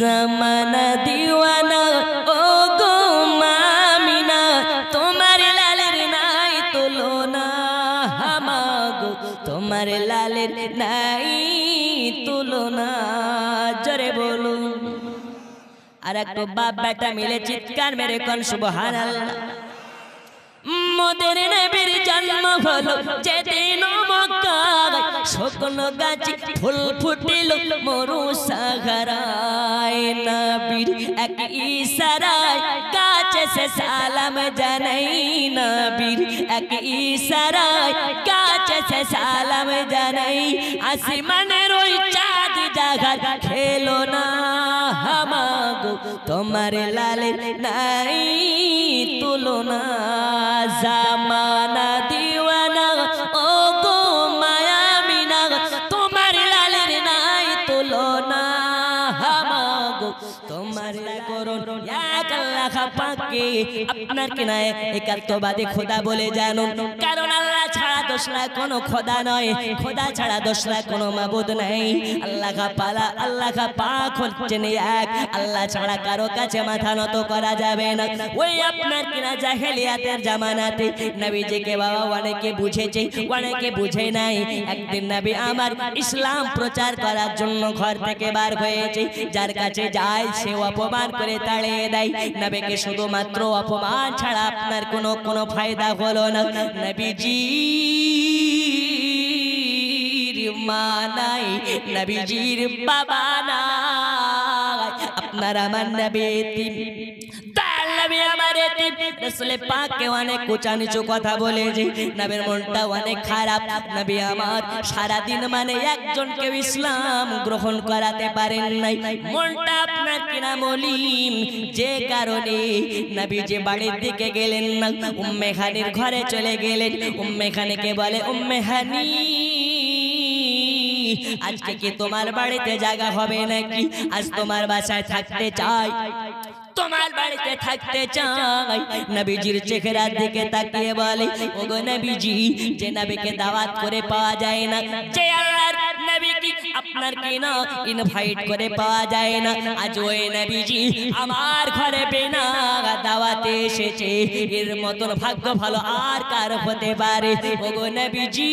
জামানা দিওয়ানা ও গো মামিনা, তোমার লালের নাই তুলনা, হামাগো, তোমার লালের নাই তুলনা। জরে বলুন। আর একটু বাপ বেটা মিলে চিৎকার মেরে কোন, সুবহানাল্লাহ। মোদের নবীর জন্ম হলো যেদিন মক্কায় সকল গাছি, ফুল ফুটিল মরু সাগরায় নবীর এক ইশারায় গাছে সে সালাম জানাই নবীর এক ইশারায় গাছে সে সালাম জানাই আসমানের ওই চাঁদ জাগার খেলো না হামাগো তোমার লালের নাই তুলনা জামানা দিওয়ানা আপনার কিনায় একাত্মবাদী খোদা বলে জানুন। কারণ আল্লাহ দোসরা কোনো খোদা নয়। খোদা ছাড়া দোসরা কোনো মাবুদ নাই। আল্লাহ পালা, আল্লাহ পাক হচ্ছেন এক আল্লাহ ছাড়া কারও কাছে মাথা নত করা যাবে না। ওই আপনার কিনা জাহেলিয়াতের জামানাতে নবীজিকে বাবা অনেকে বুঝেছে, অনেকে বুঝে নাই। একদিন নবী আমার ইসলাম প্রচার করার জন্য ঘর থেকে বার হয়েছে। যার কাছে যায়, সে অপমান করে তাড়িয়ে দেয়। নবীকে শুধুমাত্র অপমান ছাড়া আপনার কোনো কোনো ফায়দা হলো না। নবীজি মা নাই নবীজির বাবা নাই। আপনার আমার নবী নবী আমার রসুল পাককে অনেক উঁচা কথা বলেছে। নবীর মনটা অনেক খারাপ। নবী আমার সারা দিন মানে একজন কেউ ইসলাম গ্রহণ করাতে পারেন নাই। মনটা আপনার কিনা মলিম যে কারণে নবী যে বাড়ির দিকে গেলেন না, উম্মে খানির ঘরে চলে গেলেন। উম্মে খানিকে বলে, উম্মে হানি, আজকে কি তোমার বাড়িতে জায়গা হবে নাকি? আজ তোমার বাসায় থাকতে চাই। তোমার বাড়িতে থাকতে চাই। নবীজির চেহারার দিকে তাকিয়ে বলে, ওগো নবীজি, যে নবীকে দাওয়াত করে পাওয়া যায় না, যে আল্লাহর নবী কি আপনার কি না ইনভাইট করে পাওয়া যায় না। আজ ওই নবীজি আমার ঘরে বিনা দাওয়াতে এসেছে। এর মতন ভাগ্য ভালো আর কার হতে পারে। ওগো নবীজি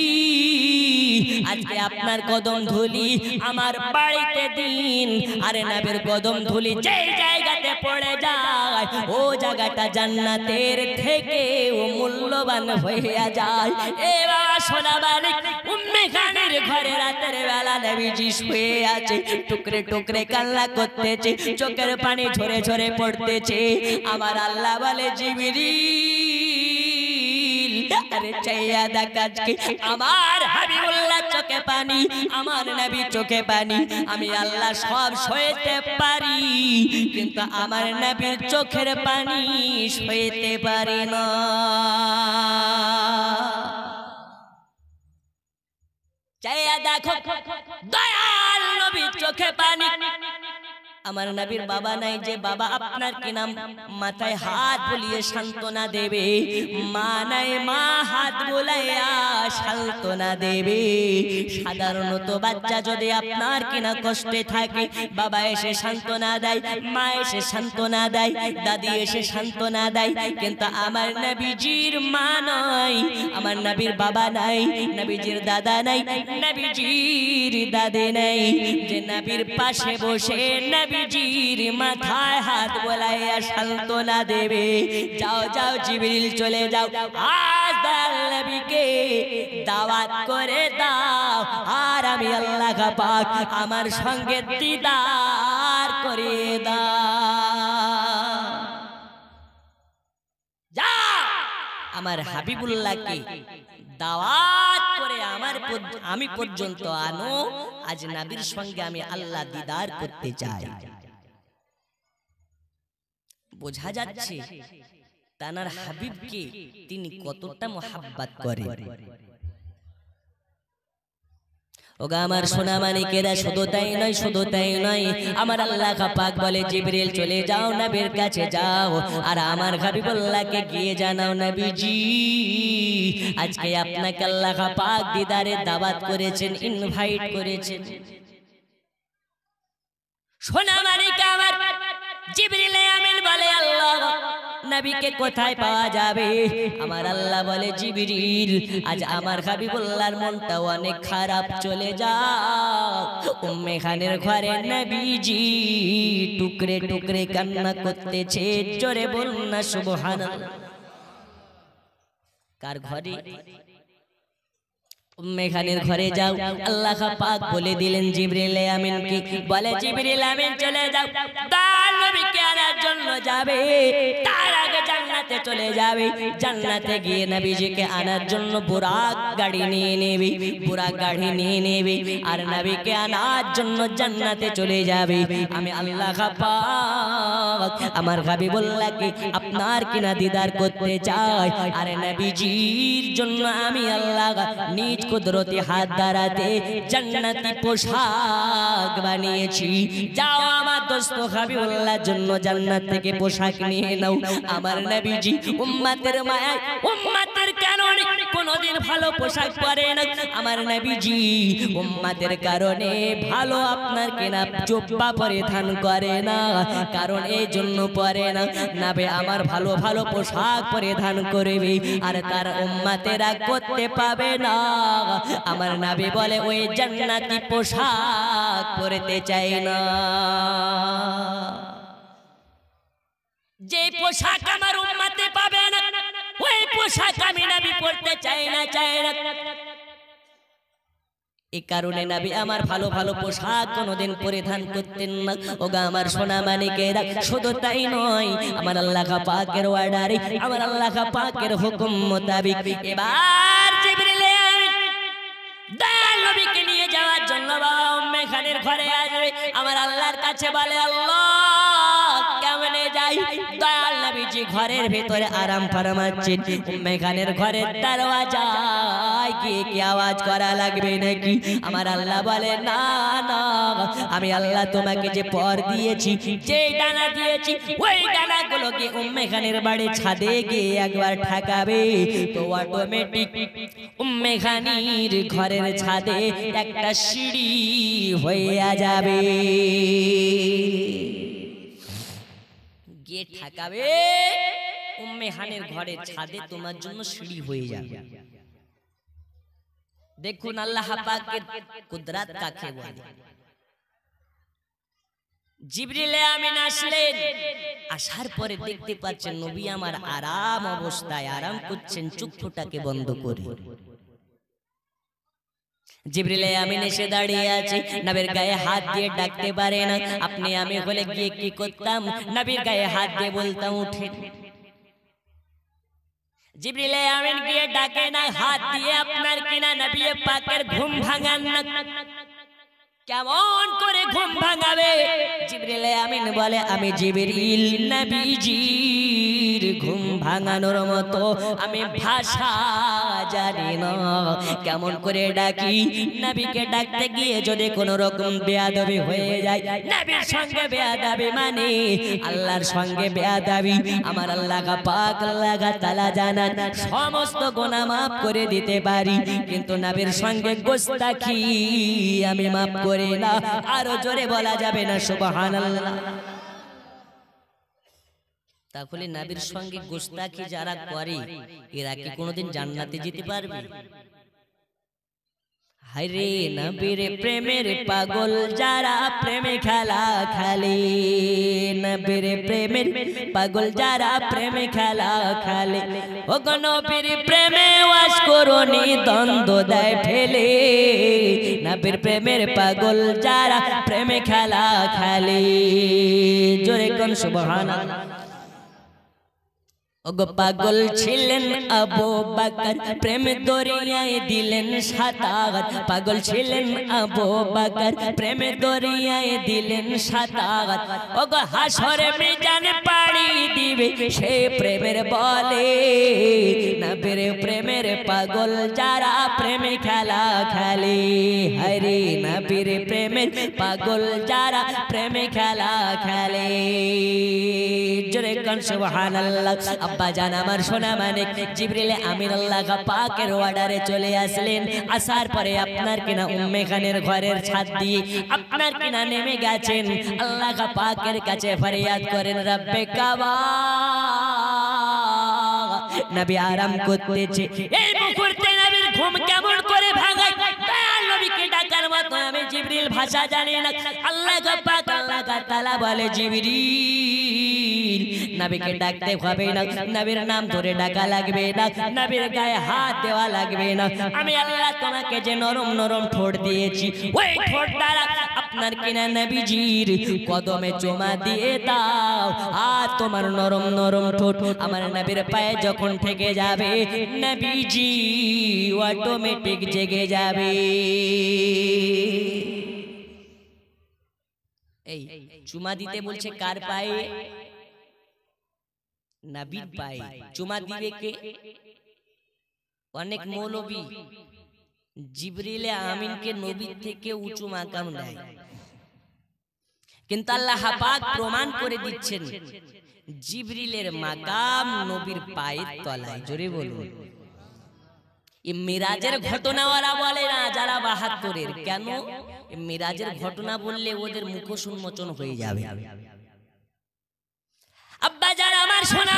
আজকে আপনার কদম ধুলি আমার বাড়িতে দিন। আরে নবীর কদম ধুলি যে জায়গাতে পড়ে যায় ও জায়গাটা জান্নাতের থেকে ও মূল্যবান হইয়া যায়। এ বাবা সোনা বাড়ি উম্মে খানের ঘরে রাতের বেলা নবীজি শুয়ে আছে টুকরে টুকরে কান্না করতেছে চোখের পানি ঝরে ঝরে পড়তেছে। আমার আল্লাহ বলে জিবিরি আরে চাইয়া দেখাচ্ছি আমার হাবিবুল্লাহ চোখে পানি আমার নবী চোখে পানি। আমি আল্লাহ সব সইতে পারি কিন্তু আমার নবীর চোখের পানি সইতে পারি না। চাইয়া দেখো দয়াল নবীর চোখে পানি আমার নবীর বাবা নাই যে বাবা আপনার কি নাম? মাথায় হাত বুলিয়ে সান্ত্বনা দেবে। মা নাই মা হাত বুলাইয়া সান্ত্বনা দেবে। সাধারণত বাচ্চা যদি আপনার কিনা কষ্টে থাকে বাবা এসে সান্ত্বনা দেয় মা এসে সান্ত্বনা দেয় দাদি এসে সান্ত্বনা দেয় কিন্তু আমার নবীজির মা নাই আমার নবীর বাবা নাই নবীজির দাদা নাই নবীজির দাদি নাই যে নবীর পাশে বসে নবী নবীজির মাথায় হাত বলাইয়া সান্ত্বনা দেবে। যাও যাও, জিবরিল, চলে যাও। আজ দাওয়াত করে দাও। আর আমি আল্লাহ পাক আমার সঙ্গে দিদার করে দাও। যা! আমার হাবিবুল্লাহকে দাওয়াত করে আমার আমি পর্যন্ত আনো। আজ নাবির সঙ্গে আমি আল্লাহ দিদার করতে চাই। বোঝা যাচ্ছে তানার হাবিবকে তিনি কতটা মোহাব্বাত করে ওগা আমার সোনা মানিকেরা শুধু তাই নয় শুধু তাই নয় আমার আল্লাহ পাক বলে জিবরিল চলে যাও নবীর কাছে যাও। আর আমার হাবিবুল্লাহকে গিয়ে জানাও নবীজি আজকে আপনাকে আল্লাহ পাক দিদারে দাওয়াত করেছেন ইনভাইট করেছেন। সোনা মানিক আমার জিবরিলে আমিন বলে, আল্লাহ, নবীকে কোথায় পাওয়া যাবে? আমার আল্লাহ বলে, জিবরিল, আজ আমার হাবিবুল্লাহর মনটা অনেক খারাপ চলে যাও উম্মে খানের ঘরে নবীজি টুকরে টুকরে কান্না করতেছে, জোরে বলুন না, সুবহানাল্লাহ। কার ঘরে? উম্মে খানের ঘরে যাও। আল্লাহ পাক বলে দিলেন জিবরিল আমিনকে বলে জিবরিল আমিন চলে যাও। তার নবীকে আনার জন্য যাবে। তার আগে জান্নাতে চলে যাবে। জান্নাতে গিয়ে নবীজিকে আনার জন্য বুরাক গাড়ি নিয়ে নেবে বুরাক গাড়ি নিয়ে নেবে। আর নবীকে আনার জন্য জান্নাতে চলে যাবে। আমি আল্লাহ পাক আমার হাবিবুল্লাহকে আপনার কিনা দিদার করতে চাই আর নবীজির জন্য আমি আল্লাহ নিজ কুদরতি হাত দ্বারাতে জান্নাতি পোশাক বানিয়েছি। যাও আমার দোস্ত হাবিবুল্লাহর জন্য জান্নাত থেকে পোশাক নিয়ে নাও। আমার নবীজি উম্মাতের মায়ায়, উম্মাতের কারণে কোনোদিন ভালো পোশাক পরে না। আমার নবীজি উম্মাতের কারণে ভালো আপনার কেনা চোপ্পা পরিধান করে না। কারণ এই জন্য পরে না। নাবে আমার ভালো ভালো পোশাক পরিধান করবে, আর তার উম্মাতেরা করতে পাবে না। আমার নাবি বলে, ওই জান্নাতি পোশাক পরতে চাই না। যে পোশাক আমার উম্মাতে পাবে না ওই পোশাক আমি নাবি পড়তে চাই না চাই না। এই কারণে নাবি, আমার ভালো ভালো পোশাক কোনোদিন পরিধান করতেন না। ওগা আমার সোনা মানিকেরা, শুধু তাই নয়, আমার আল্লাহ পাকের ওয়ার্ডারে আমার আল্লাহ পাকের হুকুম মোতাবিক এবার জিবরিলে দয়াল নবীকে নিয়ে যাওয়ার জন্য বাবা উম্মে খানের ঘরে আসবে। আমার আল্লাহর কাছে বলে, আল্লাহ, কেমনে যাই? দয়াল নবীজি ঘরের ভেতরে আরাম ফরমাচ্ছেন। উম্মে খানের ঘরের দরওয়াজায় পর দিয়েছি, যে ওই ছাদে একবার ঠাকাবে? তো অটোমেটিক ঘরের ছাদে একটা সিঁড়ি হইয়া যাবে। গিয়ে ঠাকাবে। উম্মে হানের ঘরের ছাদে তোমার জন্য সিঁড়ি হয়ে যাবে। দেখুন আল্লাহ পাকের কুদরাত কাকে বলে। জিবরিলে আমিন আসলেন। আসার পরে দেখতে পাচ্ছেন নবী আমার আরাম অবস্থায় আরাম করছেন চক্ষুটাকে বন্ধ করে। জিবরিলে আমিন এসে দাঁড়িয়ে আছে নবীর গায়ে হাত দিয়ে ডাকতে পারে না আপনি আমি হলে গিয়ে কি করতাম নবীর গায়ে হাত দিয়ে বলতাম উঠে জিবরিলে আমিন গিয়ে ডাকে না হাত দিয়ে আপনার কিনা নবী পাকের ঘুম ভাঙান না কেমন করে ঘুম ভাঙাবে জিবরিলে আমিন বলে আমি জিবরিল নবীজির ঘুম ভাঙানোর মতো আমি ভাষা জানি না কেমন করে ডাকি? নবীকে ডাকতে গিয়ে যদি কোনো রকম বেয়াদবি হয়ে যায়, নবীর সঙ্গে বেয়াদবি মানে আল্লাহর সঙ্গে বেয়াদবি। আমার আল্লাহ পাক আল্লাহ তালা জানান, সমস্ত গোনা মাফ করে দিতে পারি। কিন্তু নাবির সঙ্গে গোস্তাখি আমি মাফ করি না। আরও জোরে বলা যাবে না, সুবহানাল্লাহ। তাহলে নাবির সঙ্গে গোস্তাকি যারা করে এরা কি কোনোদিন জান্নাতে যেতে পারবে? হাইরে নবীর প্রেমের পাগল যারা প্রেমে খেলা খেলে নবীর প্রেমের পাগল যারা প্রেমে খেলা খেলে ও নবীর প্রেমে ওয়াস করনি দ্বন্দ্ব দেয় ফেলে। নবীর প্রেমের পাগল যারা প্রেমে খেলা খেলে জোরে কোন সুবহানাল্লাহ। ওগো পাগল ছিলেন আবু বকর, প্রেম দরিয়ায় দিলেন সাতার। পাগল ছিলেন আবু বকর, প্রেম দরিয়ায় দিলেন সাতার। ওগো হাসরে মিজান পাড়ি দিবে সে প্রেমের বলে। নবীর প্রেমের পাগল যারা প্রেমে খেলা খেলে। হরে না নবীর প্রেমের পাগল যারা প্রেমে খেলা খেলে। জোরে কান সুবহানাল্লাহ। আব্বা জান, আমার সোনা মানে জিবরিল আমিন আল্লাহ পাকের অর্ডারে চলে আসলেন। আসার পরে আপনার কিনা উম্মে খানের ঘরের ছাদ দিয়ে আপনার কিনা নেমে গেছেন। আল্লাহ পাকের কাছে ফরিয়াদ করেন, রব্বে কাবা। নবী আরাম করতেছে। এই মুহূর্তে নবীর ঘুম কেমন করে মতো আমি জিবরিল ভাষা জানি না। আল্লাহ পাক, আল্লাহ তাআলা বলে, জিবরিল নবীকে ডাকতে হবে না নবীর নাম ধরে ডাকা লাগবে না নবীর গায়ে হাত দেওয়া লাগবে না আমি আল্লাহ তোমাকে যে নরম নরম ঠোঁট দিয়েছি ওই ঠোঁট দ্বারা আপনার কিনা নবীজির কদমে চুমা দিয়ে দাও আর তোমার নরম নরম ঠোঁট আমার নবীর পায়ে যখন থেকে যাবে নবীজি অটোমেটিক জেগে যাবে এই চুমা দিতে বলছে কার পায়ে নবীর পায়ে। চুমা দিবে কে অনেক মৌলবী জিবরিলে আমিনকে নবীর থেকে উঁচু মাকাম দেয়। কিন্তু আল্লাহ পাক প্রমাণ করে দিচ্ছেন জিবরিলের মাকাম নবীর পায়ের তলায় জোরে বলুন। মিরাজের ঘটনা ওরা বলে না যারা বাহাত্তরের। কেন? মিরাজের ঘটনা বললে ওদের মুখ উন্মোচন হয়ে যাবে। আব্বা যার আমার সোনা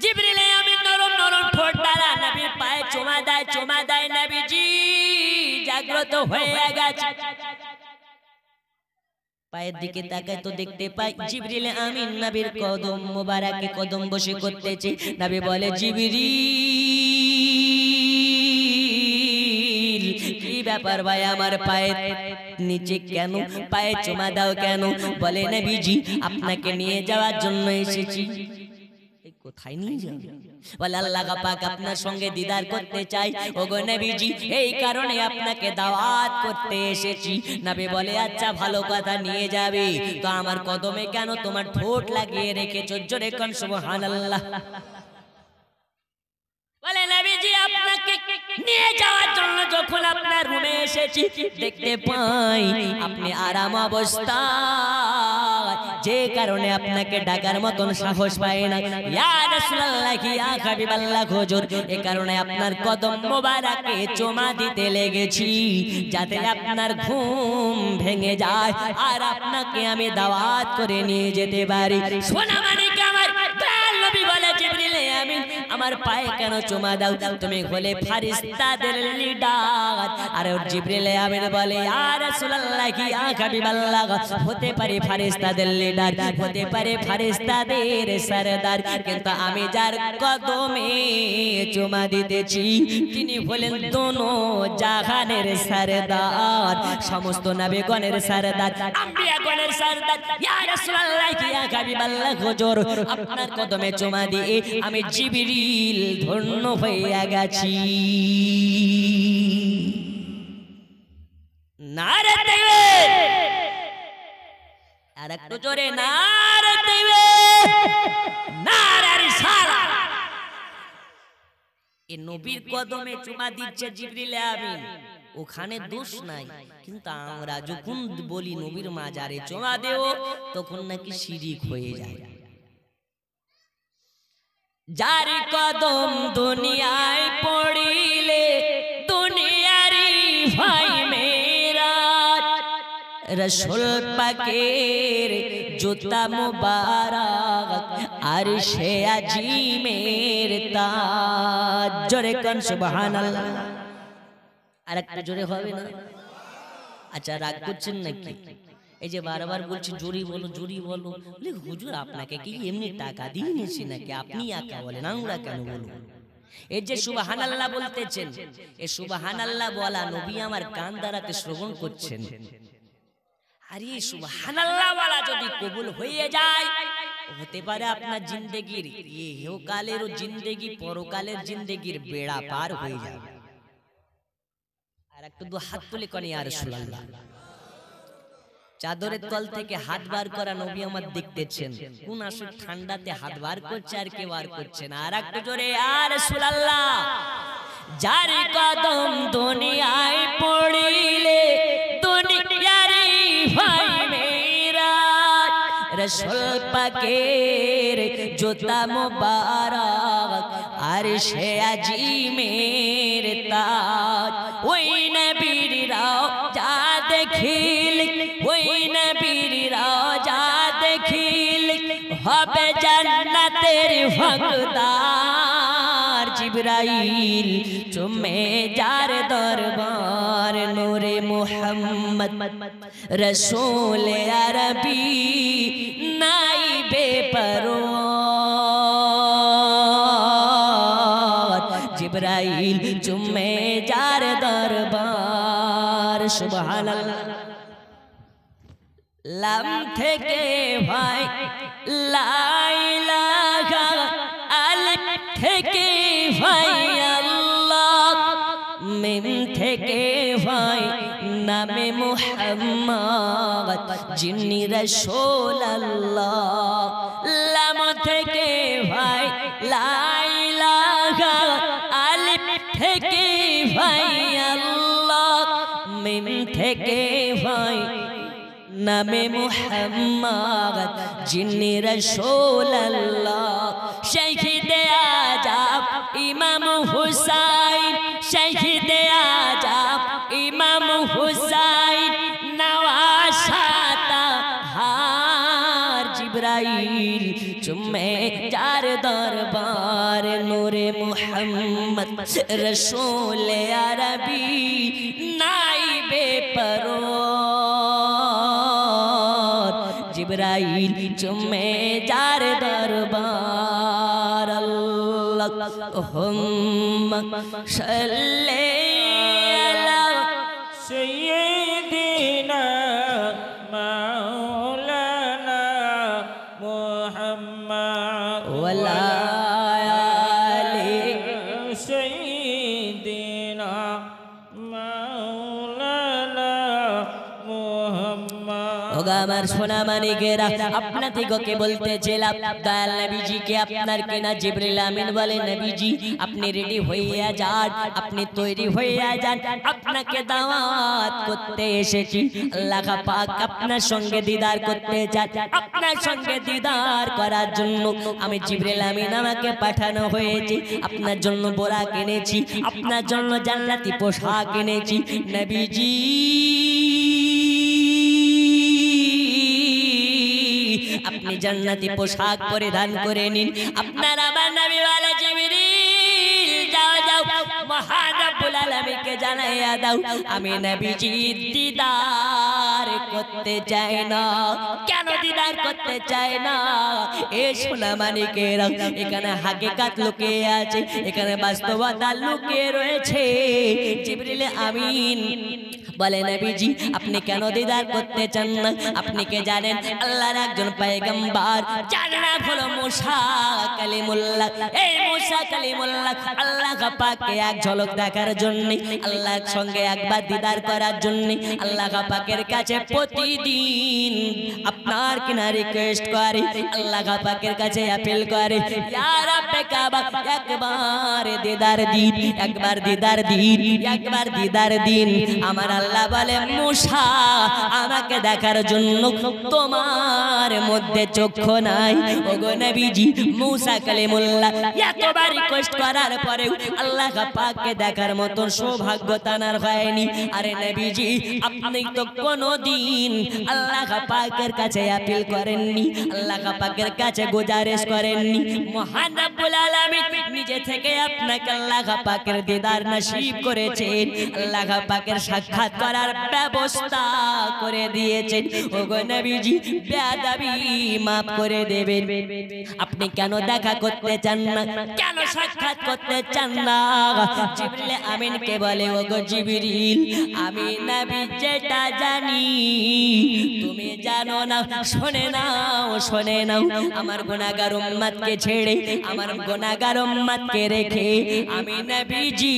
জিবরিলে আমি নরম নরম ঠোঁট দ্বারা নবীর পায়ে দেয় দেয় নবীজি। জাগ্রত হয়ে গেছে। পায়ের দিকে তাকায় তো দেখতে পাই, জিবরিলে আমিন নবীর কদম মোবারকে কদম বসে করতেছে। নবী বলে জিবরিল ব্যাপার ভাই, আমার পায়ে নিচে কেন পায়ে চুমা দাও কেন? বলে নবীজি, আপনাকে নিয়ে যাওয়ার জন্য এসেছি। এই কারণে আপনাকে করতে এসেছি। বলে আচ্ছা ভালো কথা, নিয়ে যাবে। তো আমার কদমে কেন তোমার ঠোঁট লাগিয়ে রেখেছো? জোরে কোন বলে নবীজি আপনাকে নিয়ে যাওয়ার জন্য যখন আপনার রুমে এসেছি, দেখতে পাই আপনি আরাম অবস্থা যে কারণে আপনাকে ডাকার মতন সাহস পায় না। কারণে আপনার দিতে লেগেছি, যাতে আপনার ঘুম ভেঙে যায়। আর আপনাকে আমি দাওয়াত করে নিয়ে যেতে পারি। সোনা মানিক আমার আমার পায়ে কেন চুমা দাও? তুমি হলে ফারিস্তাদের লিডার আর জিবরিল আমিন বলে, ইয়া রাসূলুল্লাহ ইয়া হাবিবাল্লাহ হতে পারে ফারিস্তাদের লিডার হতে পারে ফারিস্তাদের সরদার। কিন্তু আমি যার কদমে চুমা দিতেছি, তিনি হলেন দোনো জাহানের সরদার, সমস্ত নবীগণের সরদার, আম্বিয়াগণের সরদার। ইয়া রাসূলুল্লাহ ইয়া হাবিবাল্লাহ হুজুর। আপনার কদমে চুমা দিয়ে আমি জিবরিল ধন্য হয়ে গেছি। আর একটু জোরে নবীর কদমে চুমা দিচ্ছে জিবরিলে ওখানে দোষ নাই। কিন্তু আমরা যখন বলি নবীর মাজারে চুমা দেও তখন নাকি শিরিক হয়ে যায়। যার কদম দুনিয়ায় পড়িলে দুনিয়ারি ভাই মেরা রসুল পাকের জুতা মুবারক আর সে আজিমের তাজ। জোরে কান সুবহানাল্লাহ। আর একটা জোরে হবে না? আচ্ছা রাগ করছেন নাকি? এই যে বারবার বলছি জোরি বলো জোরি বলো। বলে। হুজুর আপনাকে কি এমনি টাকা দিয়ে নিয়েছি নাকি? আপনি একা বলেন আমরা কেন বলব? এই যে সুবাহান আল্লাহ বলতেছেন এই সুবাহান আল্লাহ বলা নবী আমার কান দ্বারাতে শ্রবণ করছেন। আর এই সুবাহান আল্লাহ বলা যদি কবুল হয়ে যায় হতে পারে আপনার জিন্দেগির ইহকালের জিন্দেগি পরকালের জিন্দেগির বেড়া পার হয়ে যাবে। আর একটু দু হাত তুলে কনে আর সুলাল্লাহ চাদরের তল থেকে হাত বার করা নবী আমার দেখতেছেন। কোন আসলে ঠান্ডাতে হাত বার করছে আর কে বার করছে না। আর একটু জোরে আর সুলাল্লাহ যার কদম দুনিয়ায় পড়িলে দুনিয়ারি ভাই মেরা রসুল পাকের জুতা মুবারক আর সে আজিমের তাজ। ওই নবীর রাও যা দেখিল হকদার জিবরাইল চুমে যার দরবার নূরে মুহাম্মদ রসূল আরবি নাই বেপরোয়ার জিবরাইল চুমে যার দরবার সুবহানাল্লাহ লাম থেকে ভাই লাইলাহা আলিফ থেকে ভাই আল্লাহ, মিম থেকে ভাই নামে মুহাম্মদ, যিনি রাসূল আল্লাহ। লাম থেকে ভাই লাইলাহা আলিফ থেকে ভাই আল্লাহ, মিম থেকে ভাই নামে মুহাম্মদ, যিনি রসুল আল্লাহ। শহীদে আজাব, ইমাম হুসাইন, শহীদে আজাব, ইমাম হুসাইন, নওয়াসাতা, হার জিব্রাইল, চুমে যার দরবার নূরে মুহাম্মদ, রসুল আরবি নাই বেপরোর জিব্রাইল, চুমে যার দরবার اللهم صل সোনা মানিকেরা আপনাদিগকে বলতেছিলাম দয়াল নবীজিকে আপনার কেনা জিবরিল আমিন বলে, নবীজি, আপনি রেডি হইয়া যান, আপনি তৈরি হইয়া যান, আপনাকে দাওয়াত করতে এসেছি। আল্লাহ পাক আপনার সঙ্গে দিদার করতে চান, আপনার সঙ্গে দিদার করার জন্য আমি জিবরিল আমিন আমাকে পাঠানো হয়েছে, আপনার জন্য বোরা কিনেছি আপনার জন্য জান্নাতি পোশাক কিনেছি নবীজি। আপনি জান্নাতি পোশাক পরিধান করে নিন। আপনার আমার নবী ওয়ালা জিবরিল যাও যাও মহান রব্বুল আলামিনকে জানাইয়া দাও আমি নবীজি দিদার করতে চাই না। কেন দিদার করতে চাই না? এ সোনা মানিকেরা এখানে হাকিকাত লুকিয়ে আছে। এখানে বাস্তবতা লুকিয়ে রয়েছে। জিবরিল আমিন। বলে নবীজি, আপনি কেন দিদার করতে চান না? আপনি কে জানেন? আল্লাহর একজন পয়গম্বর যার হলো মুসা কালিমুল্লাহ। এই মুসা কালিমুল্লাহ আল্লাহ পাককে এক ঝলক দেখার জন্য, আল্লাহর সঙ্গে একবার দিদার করার জন্য, আল্লাহ পাকের কাছে প্রতিদিন আপনার কিনা রিকোয়েস্ট করে, আল্লাহ পাকের কাছে অ্যাপিল করে একবার দিদার দিন, একবার দিদার দিন, একবার দিদার দিন, আমার আল্লাহ বলে মুসা আমাকে দেখার জন্য তোমার মধ্যে চক্ষু নাই। ওগো নবীজি, মুসা কালিমুল্লাহ, এতবার রিকোয়েস্ট করার পরেও আল্লাহ পাককে দেখার মতো সৌভাগ্য তানার হয়নি। আরে নবীজি, আপনি তো কোনোদিন আল্লাহ পাকের কাছে আপিল করেননি, আল্লাহ পাকের কাছে গুজারিশ করেননি। মহান রব্বুল আলামিন নিজে থেকে আপনাকে আল্লাহ পাকের দিদার নসিব করেছেন। আল্লাহ পাকের সাক্ষাৎ করার ব্যবস্থা করে দিয়েছেন। ওগো নবীজি, বেয়াদবি মাফ করে দেবেন। আপনি কেন দেখা করতে চান না? কেন সাক্ষাৎ করতে চান না? জিবরিল আমিনকে বলে, ওগো জিবরিল, আমি নবী যেটা জানি, তুমি জানো না, শুনে নাও শুনে নাও। আমার গুনাহগার উম্মতকে ছেড়ে, আমার গুনাহগার উম্মতকে রেখে আমি নবীজি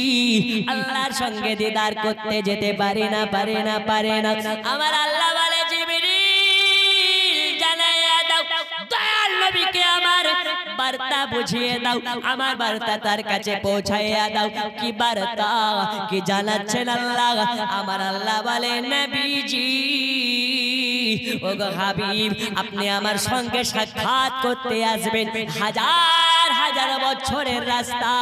আল্লাহর সঙ্গে দিদার করতে যেতে পারি না পারে না পারে না আমার আল্লাহ বলে জিবরি জানাইয়া দাও। দয়াল নবীকে আমার বার্তা বুঝিয়ে দাও। আমার বার্তা তার কাছে পৌঁছাইয়া দাও। কি বার্তা? কি জানাচ্ছেন আল্লাহ? আমার আল্লাহ বলে, নবীজি ও গো হাবিব, আপনি আমার সঙ্গে সাক্ষাৎ করতে আসবেন। হাজার হাজার বছরের রাস্তা,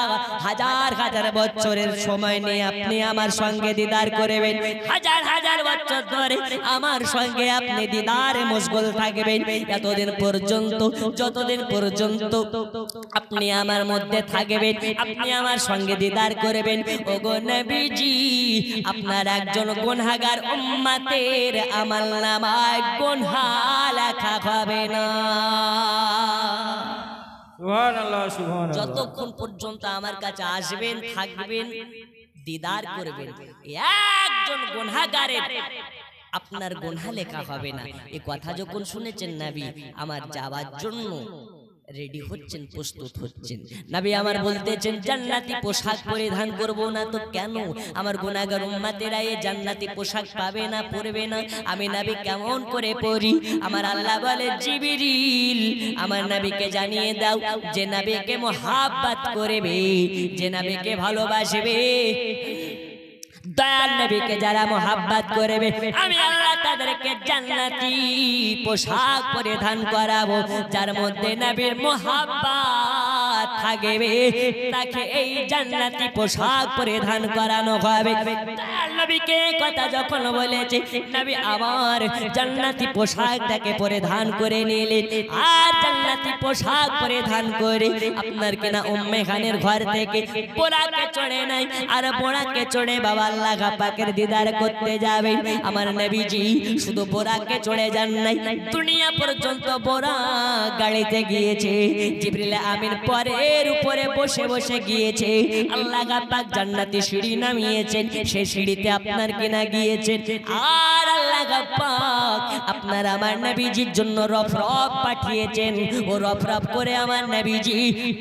হাজার হাজার বছরের সময় নিয়ে আপনি আমার সঙ্গে দিদার করবেন। হাজার হাজার বছর ধরে আমার সঙ্গে আপনি দিদারে মশগুল থাকবেন। এতদিন পর্যন্ত, যতদিন পর্যন্ত আপনি আমার মধ্যে থাকবেন, আপনি আমার সঙ্গে দিদার করবেন। ও গো নবীজি, আপনার একজন গুনহাগার উম্মাতের আমল নামায় গুনহা লেখা হবে না। সুবহানাল্লাহ সুবহানাল্লাহ। যতক্ষণ পর্যন্ত আমার কাছে আসবেন থাকবেন দিদার করবেন একজন গোনাগারে আপনার গোনা লেখা হবে না। এ কথা যখন শুনেছেন নাবি আমার যাওয়ার জন্য রেডি হচ্ছেন প্রস্তুত হচ্ছেন। নাবি আমার বলতেছেন জান্নাতি পোশাক পরিধান করব না তো কেন? আমার গুনাহগার উম্মাতেরা এই জান্নাতি পোশাক পাবে না পরবে না। আমি নাবি কেমন করে পরি? আমার আল্লাহ বলে জিবিরিল আমার নবীকে জানিয়ে দাও যে নবীকে মোহাব্বত করবে যে নবীকে ভালোবাসবে। দয়াল নবীকে যারা মোহাব্বত করবে, আমি আল্লাহ তাদেরকে জান্নাতি পোশাক পরিধান করাবো, যার মধ্যে নবীর মোহাব্বত থাকবে তাকে এই জান্নাতি পোশাক পরিধান করানো হবে। নবীকে কথা যখন বলেছে, নবী আমার জান্নাতি পোশাকটাকে পরিধান করে নিলেন। আর জান্নাতি পোশাক পরিধান করে আপনার কিনা উম্মে খানের ঘর থেকে পোড়াকে চড়ে নাই আর পোড়াকে চড়ে বাবা আল্লাহ পাকের দিদার করতে যাবে। আমার নবীজি শুধু বোরাকে চড়ে যান নাই, দুনিয়া পর্যন্ত বোরা গাড়িতে গিয়েছে। জিবরিল আমিন পরের উপরে বসে বসে গিয়েছে। আল্লাহ পাক জান্নাতি সিঁড়ি নামিয়েছেন। সেই সিঁড়িতে আপনার কিনা গিয়েছেন। আর আল্লাহ পাক আপনার আমার নবীজির জন্য রফ রফ পাঠিয়েছেন। ও রফ রফ করে আমার নবীজি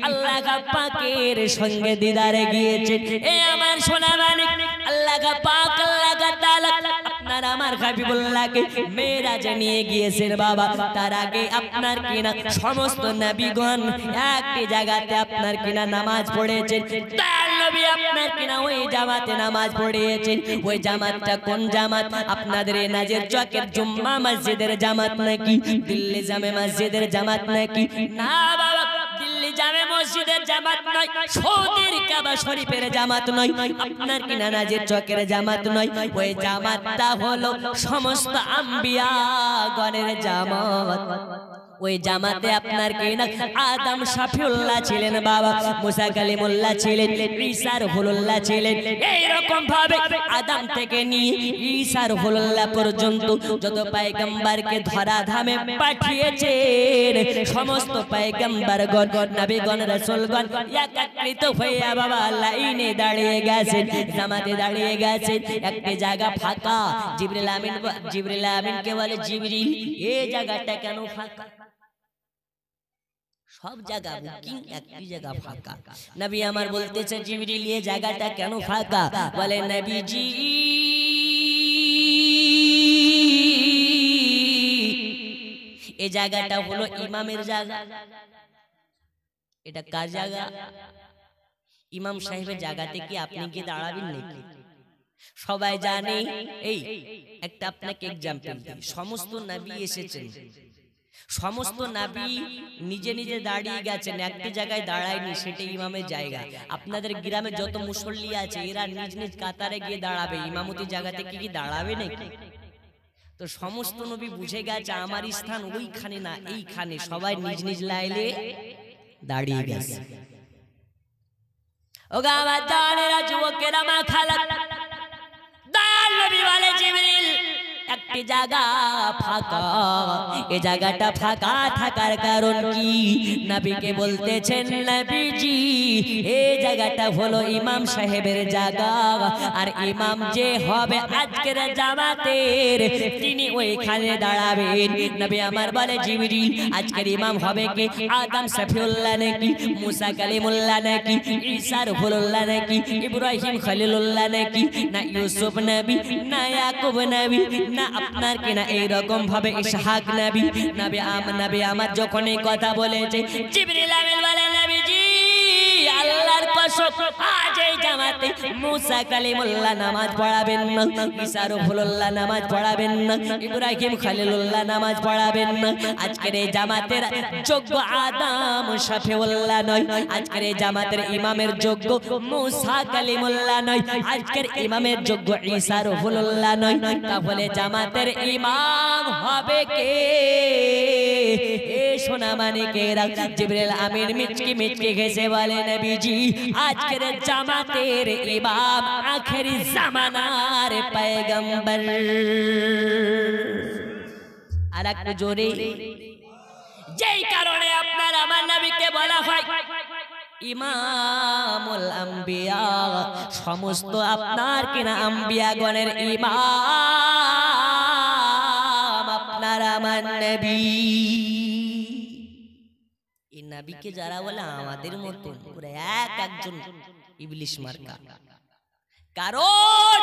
আল্লাহ পাকের সঙ্গে দিদারে গিয়েছেন। এ আমার সোনা মানিক আল্লাহ পাক, আল্লাহ তাআলা আপনার আমার হাবিবুল্লাহকে মেরাজে নিয়ে গিয়েছেন, বাবা, তার আগে আপনার কিনা সমস্ত নবীগণ একটি জায়গাতে আপনার কিনা নামাজ পড়েছেন ওই জামাতে নামাজ পড়িয়েছেন। ওই জামাতটা কোন জামাত? আপনাদের এই নাজের চকের জুম্মা মসজিদের জামাত নাকি? দিল্লি জামে মসজিদের জামাত নাকি? না, বাবা জামে মসজিদের জামাত নয়, সৌদির কাবা শরীফের জামাত নয়, আপনার কি নানাজের চকের জামাত নয়? ওই জামাতটা হলো সমস্ত আম্বিয়া গণের জামাত। ওই জামাতে আপনার কি না আদম শাফিউল্লাহ ছিলেন বাবা মুসা কালিমুল্লাহ ছিলেন ঈসার হুলুল্লাহ ছিলেন। এই রকম ভাবে আদম থেকে নিয়ে ঈসার হুলুল্লাহ পর্যন্ত যত পয়গম্বরকে ধরা ধামে পাঠিয়েছেন সমস্ত পয়গম্বরগণ নবীগণ রাসূলগণ একত্রিত হয়ে বাবা লাইনে দাঁড়িয়ে গেছেন জামাতে দাঁড়িয়ে গেছেন একটি জায়গা ফাঁকা জিবরিল আমিন জিবরিল আমিনকে বলে জিবরিল এই জায়গাটা কেন ফাঁকা? সব জায়গা বুকিং একটি জায়গা ফাঁকা। নবী আমার বলতেছে জিবরিল এই জায়গাটা কেন ফাঁকা? বলে নবীজি এই জায়গাটা হলো ইমামের জায়গা। এটা কার জায়গা? ইমাম সাহেবের জায়গাতে কি আপনি কি দাঁড়াবেন নাকি? সবাই জানে এই একটা আপনাকে এক্সাম্পল দিই। সমস্ত নবী এসেছেন। সমস্ত নাবি নিজে নিজে দাঁড়িয়ে গেছেন একটি জায়গায় দাঁড়ায়নি সেটা ইমামের জায়গা। আপনাদের গ্রামে যত মুসল্লি আছে এরা নিজ নিজ কাতারে গিয়ে দাঁড়াবে ইমামতি জায়গাতে কি কি দাঁড়াবে নাকি? তো সমস্ত নবী বুঝে গেছে আমার স্থান ওইখানে না এইখানে সবাই নিজ নিজ লাইলে দাঁড়িয়ে গেছে। ও যুবকেরা মা খালা দয়াল নবী বলে জিবরিল একটি জায়গা ফাঁকা। এ জায়গাটা ফাঁকা থাকার কারণ কি? নবীকে বলতেছেন, নবীজি এই জায়গাটা হলো ইমাম সাহেবের জায়গা। আর ইমাম যে হবে আজকের জামাতের, তিনি ওইখানে দাঁড়াবেন। নবী আমার বলে জিবরি আজকের ইমাম হবে কে? আদম সফিউল্লাহ নাকি? মুসা কালিমুল্লাহ নাকি? ঈসা রুহুল্লাহ নাকি? ইব্রাহিম খলিলুল্লাহ নাকি? না ইউসুফ নবী, না ইয়াকুব নবী না আপনার কিনা এইরকম ভাবে ইসহাক নবী নবী আম নবী আমার যখনই কথা বলেছে, জিবরিল আমিন মুসা কালিমুল্লাহ নামাজ পড়াবেন না, ঈসা নামাজ পড়াবেন না নামাজ পড়াবেন আজকের এই জামাতের যোগ্য আদাম শাফিউল্লাহ নয়, আজকের এই জামাতের ইমামের যোগ্য মুসা কালিমুল্লাহ নয়, আজকের ইমামের যোগ্য ঈসা রুহুল্লাহ নয়। তাহলে জামাতের ইমাম হবে কে? সোনা মানিকেরা জিবরিল আমিন মিচকি মিচকি ঘেসে বলে নবীজি আজকের জামাতের ইমাম আখেরি জামানার পয়গম্বর। আর একটু জোরে। যেই কারণে আপনার আমার নবীকে বলা হয় ইমামুল আম্বিয়া। সমস্ত আপনার কিনা আম্বিয়া গণের ইমাম আপনার আমার নবী। নবীকে যারা বলে আমাদের মতো পুরো এক একজন ইবলিশ মার্কা। কারণ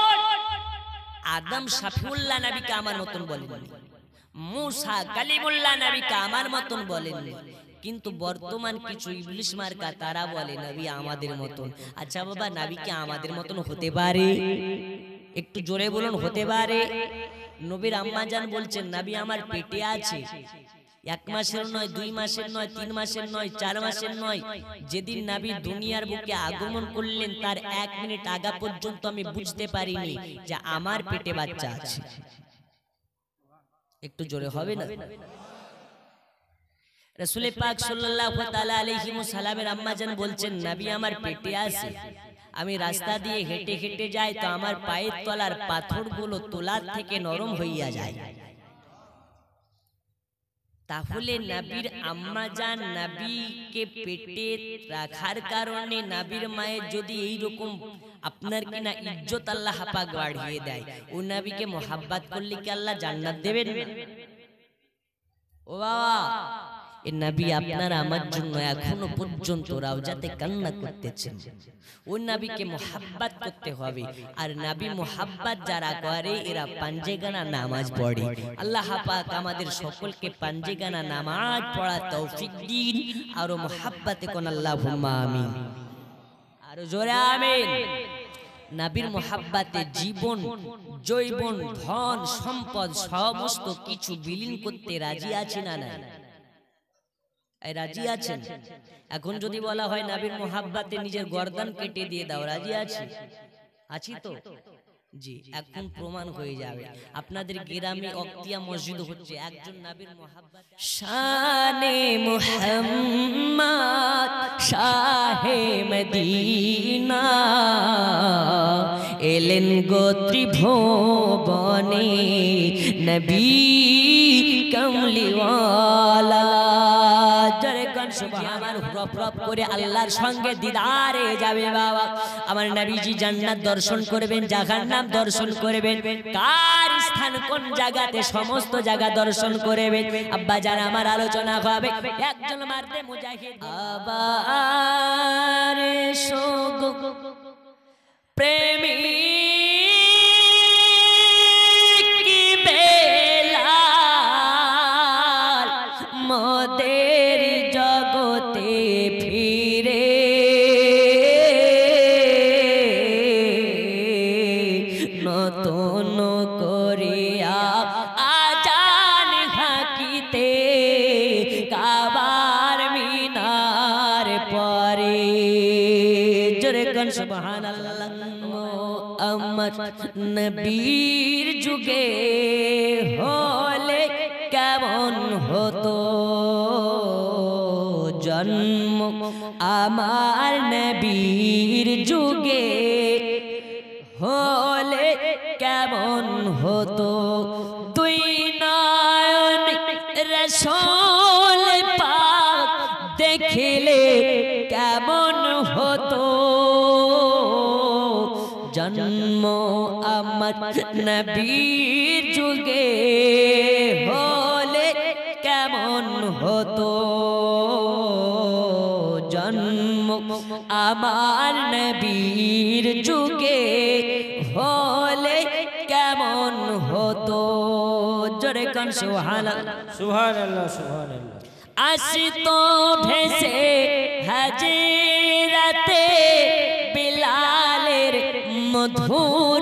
আদম শাফিউল্লাহ নাবিকে আমার মতন বলেননি। মুসা কালিমুল্লাহ নবীকে আমার মতন বলেননি। কিন্তু বর্তমান কিছু ইবলিশ মার্কা তারা বলে নবী আমাদের মতন। আচ্ছা বাবা নাবিকে আমাদের মতন হতে পারে? একটু জোরে বলুন হতে পারে? নবীর আম্মাজান বলছেন নাবি আমার পেটে আছে। এক মাসের নয় দুই মাসের নয় তিন মাসের নয় চার মাসের নয় যেদিন নাবি দুনিয়ার বুকে আগমন করলেন তার এক মিনিট আগা পর্যন্ত আমি বুঝতে পারিনি যে আমার পেটে বাচ্চা আছে। একটু জোরে হবে না? রসুল পাক সাল্লাল্লাহু তাআলা আলাইহি সালামের আম্মাজান বলছেন নবী আমার পেটে আছে। আমি রাস্তা দিয়ে হেঁটে হেঁটে যাই তো আমার পায়ের তলার পাথরগুলো তোলার থেকে নরম হইয়া যায়। তাহলে নাবির আম্মা যান নাবিকে পেটে রাখার কারণে নাবির মায়ের যদি এই রকম আপনার কিনা ইজ্জত আল্লাহ হাপা বাড়িয়ে দেয়। ও নাবিকে মোহাব্বাত করলে কি আল্লাহ জান্নাত দেবেন? ও বাবা। এ নবী আপনার আমার জন্য এখনও পর্যন্ত রাউজাতে কান্না করতেছেন। ওই নবীকে মোহাব্বাত করতে হবে। আর নবী মোহাব্বাত যারা করে, এরা পাঞ্জেগানা নামাজ পড়ে। আল্লাহ পাক আমাদের সকলকে পাঞ্জেগানা নামাজ পড়া তৌফিক দিন, আর মোহাব্বাতে কোন আল্লাহ আমিন। আর জোরে আমিন। নাবির মোহাব্বাতে জীবন জৈবন ধন, সম্পদ, সমস্ত কিছু বিলীন করতে রাজি আছে না না রাজি আছেন? এখন যদি বলা হয় নাবির মোহাব্বাতে নিজের গর্দান কেটে দিয়ে দাও রাজি আছি? আছি। তো? জি এখন প্রমাণ হয়ে যাবে। আপনাদের গ্রামে অক্তিয়া মসজিদ হচ্ছে একজন নাবির মোহাব্বত। শানে মুহাম্মদ শাহে মদিনা। এলেন গোত্রী ভুবনে নবী কোন করে স্থান, কোন জায়গাতে সমস্ত জায়গা দর্শন করবেন? আব্বা যারা আমার আলোচনা হবে। একজন মারতে মুজাহিদ। প্রেমী নবীর যুগে হলে কেমন হতো? জন্ম আমার নবীর যুগে হলে কেমন হতো? আমার নবীর যুগে হলে কেমন হতো? জন্ম আমার নবীর যুগে হলে কেমন হতো? জোরে কন সুহানা সুবহান আল্লাহ সুবহান আল্লাহ ভেসে হাজির রাতে বিলালের মধুর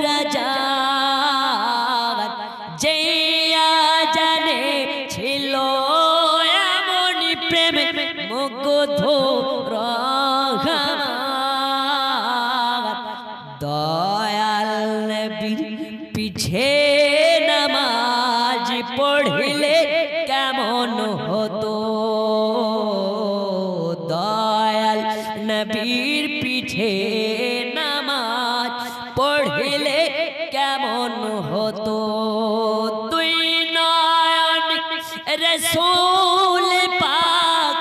রসুল পাক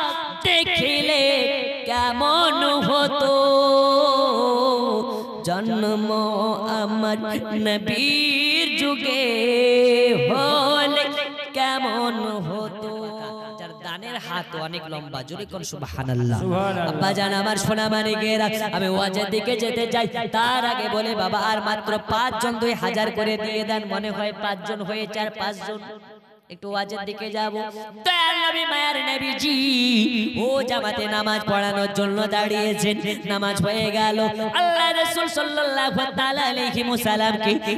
দেখিলে কেমন হতো? জন্ম আমার নবীর যুগে হলে কেমন হতো? দানের হাত অনেক লম্বা জোরে কোন সুবহানাল্লাহ। আব্বা জান আমার সোনা মানে গেরা আমি ওয়াজের দিকে যেতে চাই। তার আগে বলে বাবা আর মাত্র পাঁচজন দুই হাজার করে দিয়ে দেন। মনে হয় পাঁচজন হয়ে চার পাঁচজন একটু ওয়াজের দিকে যাব। দয়াল নবী মায়ার নবীজি ও জামাতে নামাজ পড়ানোর জন্য দাঁড়িয়েছেন। নামাজ হয়ে গেল। আল্লাহ রাসূল সাল্লাল্লাহু তাআলা আলাইহি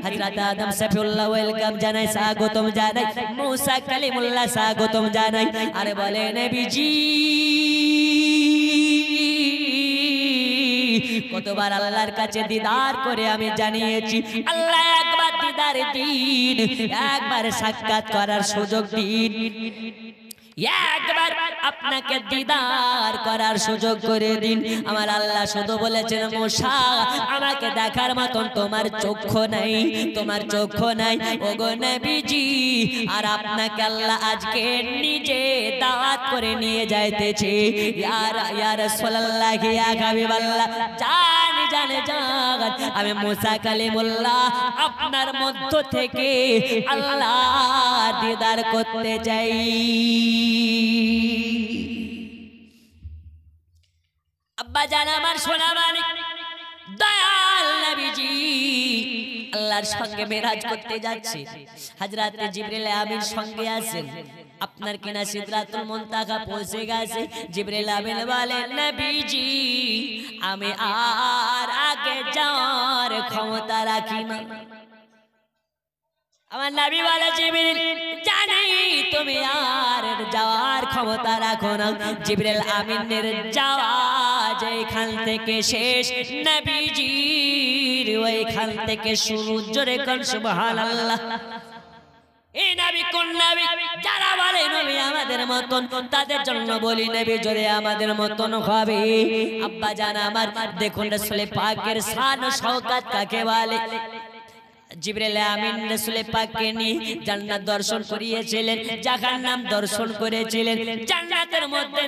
হযরত আদম সফিউল্লাহ ওয়েলকাম জানাই স্বাগতম জানাই মুসা কালিমুল্লাহ স্বাগতম জানাই। আরে বলে নবীজি কতবার আল্লাহর কাছে দিদার করে আমি জানিয়েছি। আল্লাহ দিদার দিন। একবার সাক্ষাৎ করার সুযোগ দিন। একবার আপনাকে দিদার করার সুযোগ করে দিন। আমার আল্লাহ শুধু বলেছেন মোশা আমাকে দেখার মতন তোমার চক্ষু নাই, তোমার চক্ষু নাই। ওগো নবীজি, আর আপনাকে আল্লাহ আজকে নিজে দাওয়াত করে নিয়ে যাইতেছে। ইয়ার ইয়া রাসূলুল্লাহ, ইয়া হাবিবাল্লাহ, জান জানে জান আমি মুসা কালিমুল্লাহ আপনার মধ্য থেকে আল্লাহ দিদার করতে চাই। আব্বা জান, আমার সোনা মানিক দয়াল নবীজি, আল্লাহর সঙ্গে মেরাজ করতে যাচ্ছে। হযরত জিবরিল আমিন সঙ্গে আছেন। আপনার কিনা সিদরাতুল মুনতাহা পৌঁছে গেছে। জিবরিল আমিন বলেন নবীজি আমি আর আগে যাওয়ার ক্ষমতা রাখি না। আমার নবী বলে জিবরিল জানি তুমি আর যাওয়ার ক্ষমতা রাখো না। জিবরিল আমিনের যাওয়া যেখান থেকে শেষ। নবীজির ওইখান থেকে শুরু। জোরে কোন সুবহানাল্লাহ। এই নবী কোন নবী? যারা বলে নবী আমাদের মতন, তাদের জন্য বলি নবী জোরে আমাদের মতন হবে। আব্বা জান আমার, দেখুন রাসূলে পাকের শান শওকত কাকে বলে? জিবরিল আমিন রাসূল পাককে নিয়ে জান্নাত দর্শন করিয়েছিলেন জাহান্নাম দর্শন করেছিলেন, জান্নাতের মধ্যে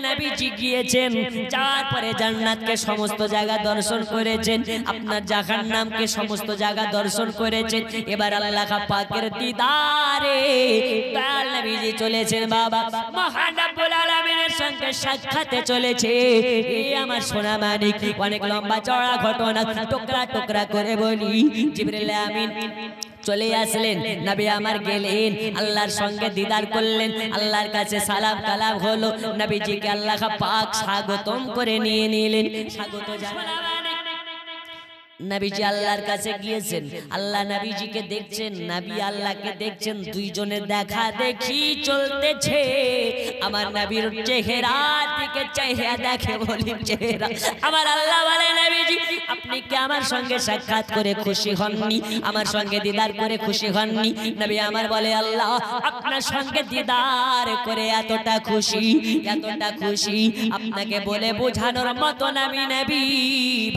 গিয়েছেন, যাওয়ার পরে জান্নাতকে সমস্ত জায়গা দর্শন করেছেন, আপনার জাহান্নামকে সমস্ত জায়গা দর্শন করেছেন, এবার আল্লাহ পাকের দিদারে দয়াল নবীজি চলেছেন, বাবা মহান আলামিনের সঙ্গে সাক্ষাতে চলেছে এই আমার সোনা মানিক, অনেক লম্বা চড়া ঘটনা, টুকরা টুকরা করে বলি, জিবরিল আমিন চলে আসলেন। নবী আমার গেলেন। আল্লাহর সঙ্গে দিদার করলেন। আল্লাহর কাছে সালাম কালাম হলো। নবীজিকে আল্লাহ পাক স্বাগতম করে নিয়ে নিলেন। স্বাগত জানালেন নবীজি আল্লাহর কাছে গিয়েছেন। আল্লাহ নবীজিকে দেখছেন নবী আল্লাহকে দেখছেন দুইজনের দেখা দেখি চলতেছে। আমার নবীর চেহারা দিকে চেহারা দেখে বলি চেহারা। আমার আল্লাহ বলে নবীজি আপনি কি আমার সঙ্গে সাক্ষাৎ করে খুশি হননি? আমার সঙ্গে দিদার করে খুশি হননি? নবী আমার বলে আল্লাহ আপনার সঙ্গে দিদার করে এতটা খুশি এতটা খুশি। আপনাকে বলে বোঝানোর মতন আমি নবী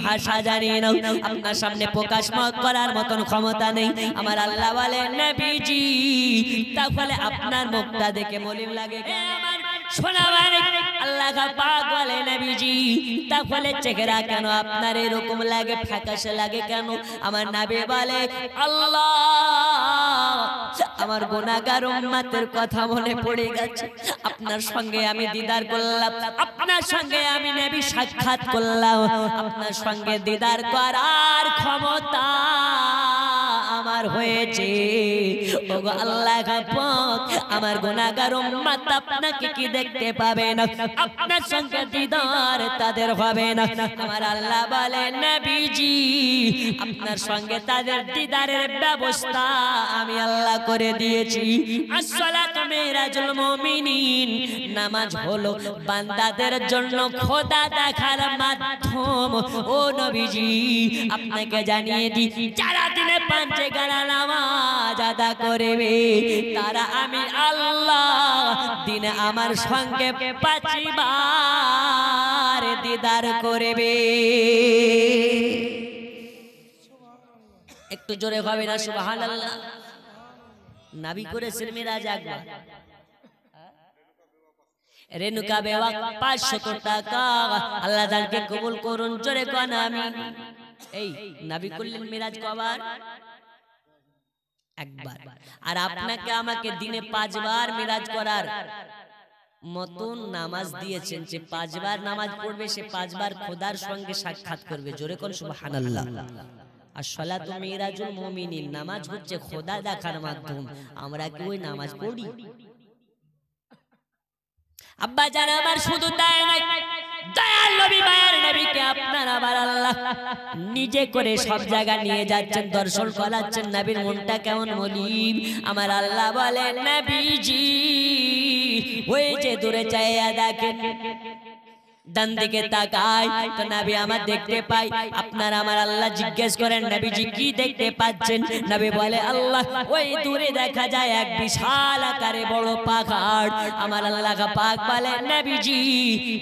ভাষা জানি না। আপনার সামনে প্রকাশ করার মতন ক্ষমতা নেই আমার আল্লাহ বলে নবীজি, তাহলে আপনার মুখটা দেখে মলিন লাগে কেন? বলে কেন? আপনার এরকম লাগে লাগে কেন? আমার নাবি বলে, আল্লাহ, আমার গুনাহগার উম্মতের কথা মনে পড়ে গেছে। আপনার সঙ্গে আমি দিদার করলাম, আপনার সঙ্গে আমি নবী সাক্ষাৎ করলাম। আপনার সঙ্গে দিদার করার ক্ষমতা আমার হয়েছে। ওগো আল্লাহ পাক আমার গুনাহগার উম্মত আপনাকে কি দেখতে পাবে না? আপনার সঙ্গে দিদার তাদের হবে না। আমার আল্লাহ বলে নবীজি, আপনার সঙ্গে তাদের দিদারের ব্যবস্থা আমি আল্লাহ করে দিয়েছি। আসসালাতু মিরাজুল মুমিনিন, নামাজ হলো বান্দাদের জন্য খোদা দেখার মাধ্যম। ও নবীজি, আপনাকে জানিয়ে দি যারা দিনে পাঁচে গানা নামাজ আদা করবে। তারা আমি আল্লাহ, দিনে আমার সঙ্গে পাঁচবার দিদার করবে। একটু জোরে হবে না, সুবহানাল্লাহ। নাবি করেছেন মিরাজ একবার। রেণুকা বেওয়া পাঁচশত টাকা। আল্লাহ তালকে কবুল করুন, জোরে কন আমি। এই নাবি করলেন মিরাজ কবার? একবার। আর আপনাকে আমাকে দিনে পাঁচবার মিরাজ করার মতন নামাজ দিয়েছেন যে পাঁচবার নামাজ পড়বে সে পাঁচবার খোদার সঙ্গে সাক্ষাৎ করবে। জোরে কোন সুবহানাল্লাহ। আর সলাতু মিরাজুল মুমিনিন নামাজ হচ্ছে খোদা দেখার মাধ্যম। আমরা কি ওই নামাজ পড়ি? আব্বা জান আমার শুধু তাই নয়। আল্লাহ। নিজে করে সব জায়গা নিয়ে যাচ্ছেন, দর্শন করাচ্ছেন, নবীর মনটা কেমন মলিন। আমার আল্লাহ বলেন, নবীজি যে দূরে চাইয়া দেখেন ডান দিকে তাকাই। তো নবী আমার দেখতে পাই। আপনার আমার আল্লাহ জিজ্ঞেস করেন নবীজি কি দেখতে পাচ্ছেন? নবী বলে আল্লাহ ওই দূরে দেখা যায় এক বিশাল আকারে বড় পাহাড়। আমার আল্লাহ পাক বলে নবীজি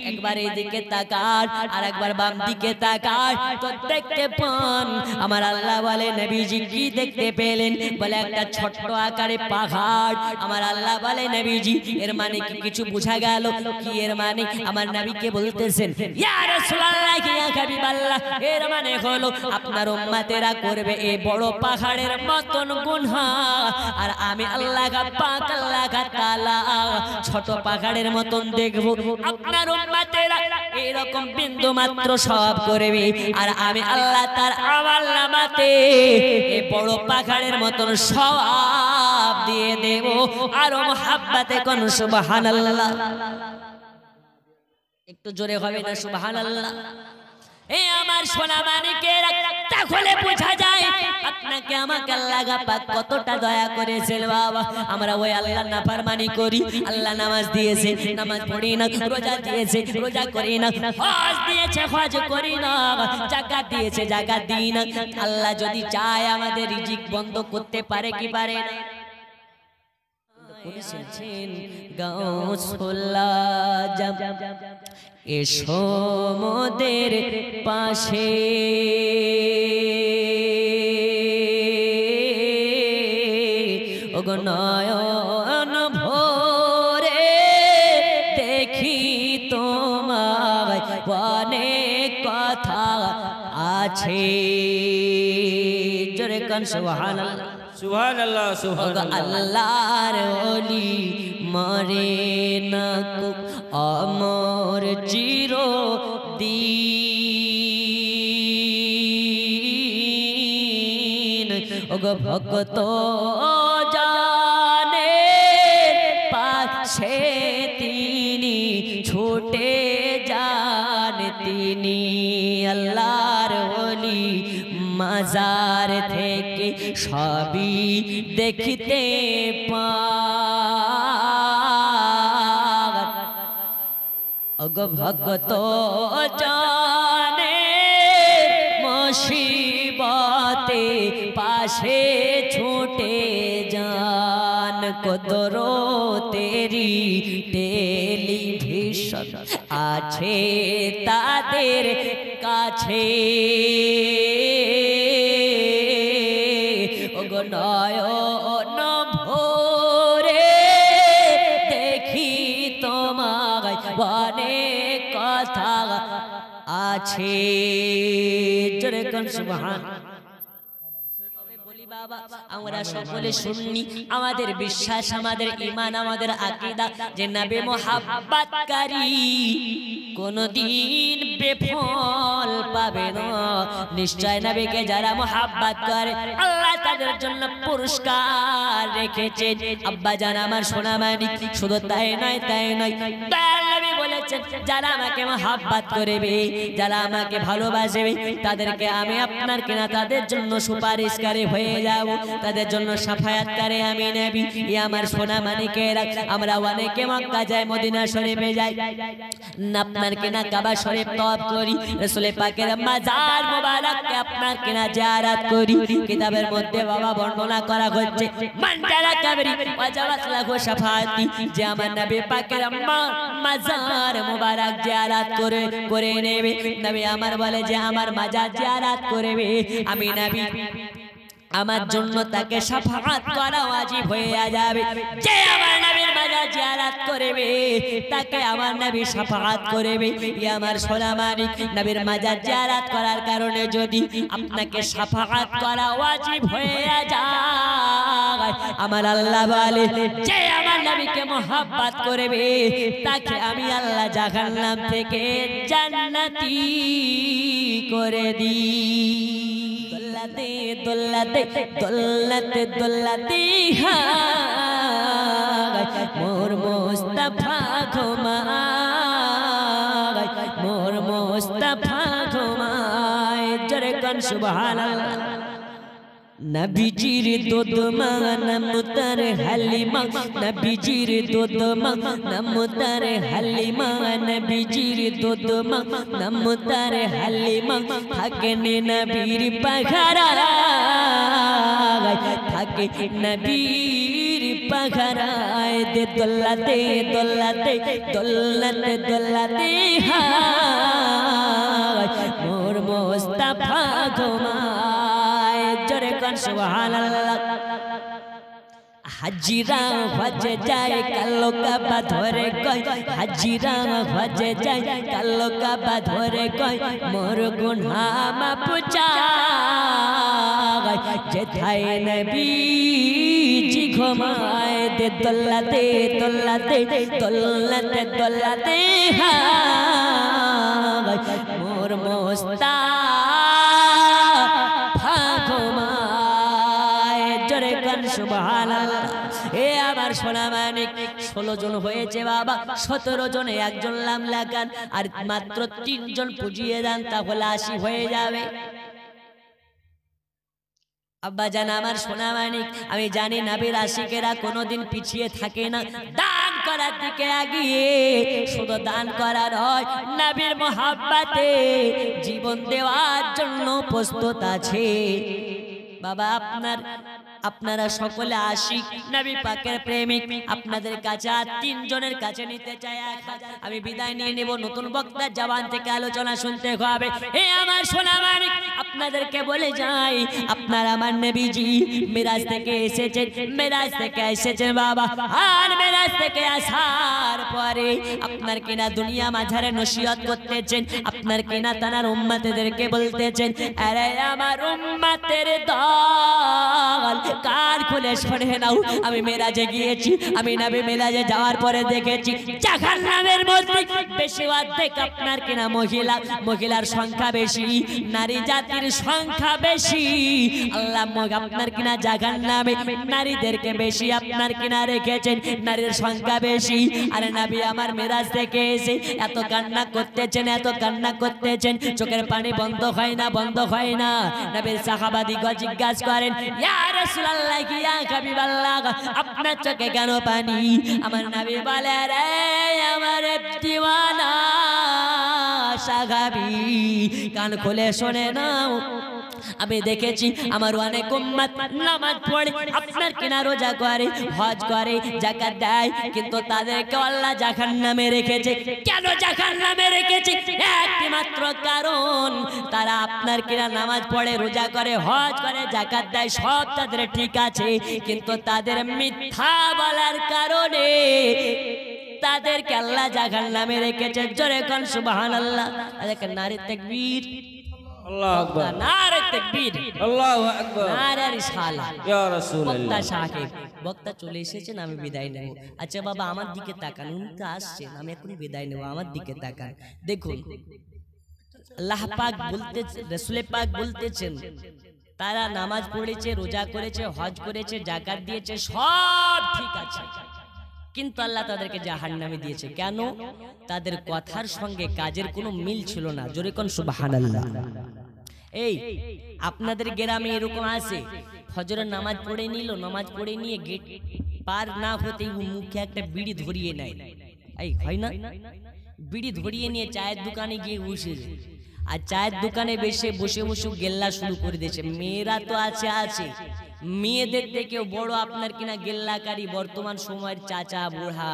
একবার এদিকে তাকান আর একবার বাম দিকে তাকান তো দেখতে পান। আমার আল্লাহ বলে নবীজি কি দেখতে পেলেন? বলে একটা ছোট্ট আকারে পাহাড়। আমার আল্লাহ বলে নবীজি এর মানে কি কিছু বোঝা গেল কি এর মানে আমার নবীকে বলতেছেন এর মানে হলো আপনার উম্মতেরা করবে বড় পাহাড়ের মতন গুনাহ। আর আমি আল্লাহ ছোট পাহাড়ের মতন আপনার উম্মতেরা। এরকম বিন্দু মাত্র সব করবে। আর আমি আল্লাহ তার আমার নামাতে এই বড় পাহাড়ের মতন সব দিয়ে দেব। আর মহাব্বাতে কোন সুবহানাল্লাহ। একটু জোরে হবে না সুবহানাল্লাহ। এ আমার সোনা মানিকের তাহলে বোঝা যায় আপনাকে আমাকে আল্লাহ পাক কতটা দয়া করেছেন বাবা। আমরা ওই আল্লাহ নাফরমানি করি আল্লাহ নামাজ দিয়েছে নামাজ পড়ি না রোজা দিয়েছে রোজা করি না হজ দিয়েছে হজ করি না জাকাত দিয়েছে জাকাত দিই না। আল্লাহ যদি চায় আমাদের রিজিক বন্ধ করতে পারে কি পারে না? জাম। এসো মোদের পাশে। নয়ন ভোরে দেখি তোমার অনেক কথা আছে। জোরে কান সুবহানাল্লাহ। সুবহানাল্লাহ ওগো সুবহানাল্লাহ আল্লাহর ওলি মরে না কো অমর চির দিন ওগো ভক্ত সবই দেখিতে পাগ ভগত জানে মুসিবতে পাশে ছুটে যান কদর তেরি টেলিভিশন আছে তাদের কাছে। আছে জোরে কোন সুবহান আমরা সকলে আমাদের বিশ্বাস, আমাদের ইমান আমাদের যে নিশ্চয় নবীকে যারা মোহাব্বত করে, আল্লাহ তাদের জন্য পুরস্কার রেখেছে আব্বা জান আমার সোনা মানিক শুধু তাই নয় তাই নয় বলেছেন, যারা আমাকে মোহাব্বত করবে, যারা আমাকে ভালোবাসবে, তাদেরকে আমি আপনার কিনা তাদের জন্য সুপারিশকারী হয়ে যাব। তাদের জন্য সাফায়াতকারী আমি নেবি। ই আমার সোনা মানিকেরা আমরা অনেকে মক্কা যাই, মদিনা শরীফে যাই। না আপনার কিনা কাবা শরীফ তওয়াব করি। রাসূল পাকের মাজার মোবারককে আপনার কিনা জিয়ারত করি। কিতাবের মধ্যে বাবা বর্ণনা করা হচ্ছে মানজারা কাবরি ওয়াজাবাত লাহু শাফাআতি যে আমার নবী পাকের আম্মা মাজার মোবারক জিয়ারত করে করে নেবে। নবী আমার বলে যে, আমার মাজার জিয়ারাত করবে আমি নবী আমার জন্য তাকে সাফাত করা ওয়াজিব হয়ে যাবে। যে আমার নবীর মাজার জিয়ারত করবে তাকে আমার নবী সাফাত করবে। ই আমার সোনা মানিক নবীর মাজার জিয়ারত করার কারণে যদি আপনাকে সাফাত করা ওয়াজিব হয়ে যায়। আমার আল্লাহ বলে যে আমার নবীকে মোহাব্বত করবে তাকে আমি আল্লাহ জাহান্নাম থেকে জান্নাতি করে দিই। দোল্লাতে দোল্লাতে দোল্লাতে দোল্লাতে মোর মোস্তফা ঘুমায় মোর মোস্তফা ঘুমায়। জরে কন সুবহানাল্লাহ। নবীজির দুধ নাম তার হালিমা নবীজির দুধ নাম তার হালিমা নবীজির দুধ নাম তার হালিমা থাকেন নবীর পাখারা থাকে নবীর পাখারায় দে দোল্লাতে দোল্লাতে দোল্লাতে দোল্লাতে হায় সুবহানাল্লাহ হাজিরা হজে যায় কালো কাবা ধরে কয় হাজিরা হজে যায় কালো কাবা ধরে কয় মোর গুনহা মাপ চায় যেথায় নবী জি ঘুমায় দে দোল্লাতে দোল্লাতে দোল্লাতে দোল্লাতে হায় মোর মোস্তা সোনা মানিক ষোলো জন হয়েছে বাবা, সতেরো জনে একজন লাম লাগান, আর মাত্র তিনজন পুজিয়ে দেন, তাহলে আশি হয়ে যাবে। আব্বা জান, আমার সোনা মানিক আমি জানি নাবির আশিকেরা কোনোদিন পিছিয়ে থাকে না। দান করার দিকে আগিয়ে, শুধু দান করার হয় নাবির মহাব্বাতে, জীবন দেওয়ার জন্য প্রস্তুত আছে। বাবা, আপনার আপনারা সকলে আশিক নবী পাকের প্রেমিক। আপনাদের কাছে আর তিনজনের কাছে নিতে চাই আমি বিদায় নিয়ে নেব নতুন বক্তার জবান থেকে আলোচনা শুনতে হবে। হে আমার সোনা মানিক আপনাদেরকে বলে যাই আপনার আমার নবীজি মিরাজ থেকে এসেছেন মিরাজ থেকে এসেছেন বাবা। আর মিরাজ থেকে আসার পরে আপনার কিনা দুনিয়া মাঝারে নসিহত করতেছেন আপনার কিনা তানার উম্মাতেদেরকে বলতেছেন আরে আমার উম্মাতের দল কান খুলে শোনে নাও। আমি মেরাজে গিয়েছি, আমি নবী মেরাজে যাওয়ার পরে দেখেছি জাহান্নামের মধ্যে বেশি অর্ধেক আপনার কিনা মহিলা, মহিলার সংখ্যা বেশি, নারী জাতির সংখ্যা বেশি। আল্লাহ আপনার কিনা জাহান্নামে নারীদেরকে বেশি আপনার কিনা রেখেছেন, নারীর সংখ্যা বেশি। আরে নবী, আমার মেরাজ থেকে এসে এত কান্না করতেছেন, এত কান্না করতেছেন, চোখের পানি বন্ধ হয় না, বন্ধ হয় না। নবীর সাহাবাদি জিজ্ঞাসা করেন ইয়া রাসূলুল্লাহ কি ইয়া হাবিবাল্লাহ আপনার চোখে কেন পানি? আমার নবী বলে রে আমার দিওয়ানা সাগাবি। কান খুলে শোনে নাও। আমি দেখেছি আমার অনেক উম্মত নামাজ পড়ে আপনার কিনা রোজা করে হজ করে জাকাত দেয় কিন্তু তাদেরকে আল্লাহ জাহান নামে রেখেছে। কেন জাহান নামে রেখেছে? একটি মাত্র কারণ তারা আপনার কিনা নামাজ পড়ে রোজা করে হজ করে জাকাত দেয় সব তাদের ঠিক আছে। কিন্তু তাদের মিথ্যা বলার কারণে তাদেরকে আল্লাহ জাহান নামে রেখেছে। জোরে কোন সুবহানাল্লাহ। তাদেরকে নারী তাকবীর আল্লাহ আকবার। নারে তাকবীর। আল্লাহু আকবার। নারে রিসালা ইয়া বক্তা সাহেব বক্তা চলে এসেছেন আমি বিদায় নেব। আচ্ছা বাবা আমার দিকে তাকান উনি তো আসছেন আমি এখন বিদায় নেব আমার দিকে তাকান। দেখুন আল্লাহ পাক বলতে রসুলে পাক বলতেছেন তারা নামাজ পড়েছে রোজা করেছে হজ করেছে জাকাত দিয়েছে সব ঠিক আছে। কিন্তু আল্লাহ তাদেরকে জাহান্নামে দিয়েছে। কেন? তাদের কথার সঙ্গে কাজের কোনো মিল ছিল না। জোরে কোন সুবহানাল্লাহ। এই আপনাদের গ্রামে এরকম আছে। ফজরের নামাজ পড়ে নিল নামাজ পড়ে নিয়ে গেট পার না হতেই মুখে একটা বিড়ি ধরিয়ে নেয়। এই হয় না? বিড়ি ধরিয়ে নিয়ে চায়ের দোকানে গিয়ে বসেছে আর চায়ের দোকানে বসে বসে বসে গেল্লা শুরু করে দিয়েছে। মেয়েরা তো আছে আছে। মেয়েদের থেকেও বড় আপনার কিনা গেল্লাকারী বর্তমান সময়ের চাচা বুড়া।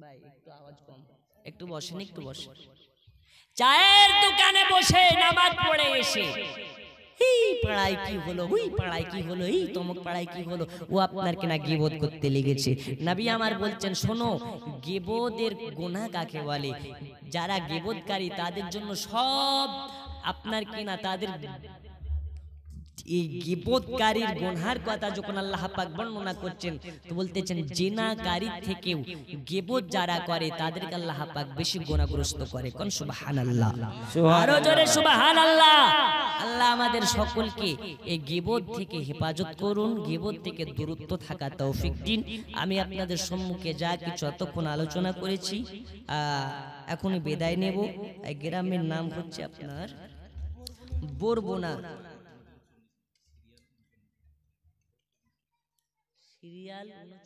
ভাই একটু আওয়াজ কম। একটু বসেন একটু বসেন। চায়ের দোকানে বসে নামাজ পড়ে এসে। এই পাড়ায় কি পাড়ায় কি এই পাড়ায় কি ও আপনার করতে লেগেছে। আমার বলছেন, শোনো, গেবোদের গোনা কাকে বলে? যারা গেবোধকারী তাদের জন্য সব আপনার কিনা তাদের এই গিবতকারীর গুনহার কথা যখন আল্লাহ পাক বর্ণনা করছেন তো বলতেছেন জেনাকারীর থেকেও যারা করে তাদেরকে আল্লাহ পাক বেশি গুণাগ্রস্ত করে। কোন সুবহানাল্লাহ? আরও জোরে সুবহানাল্লাহ। আল্লাহ আমাদের সকলকে এই গিবত থেকে হেফাজত করুন গিবত থেকে দূরত্ব থাকা তৌফিক দিন। আমি আপনাদের সম্মুখে যা কিছু এতক্ষণ আলোচনা করেছি আহ, এখনই বিদায় নেব। গ্রামের নাম হচ্ছে আপনার বোরবোনা। সিরিয়াল উনচল্লিশ